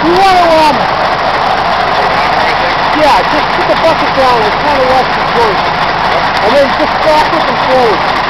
You want to, um, yeah, just put the bucket down and kind of watch the joint. And then just back it and forward.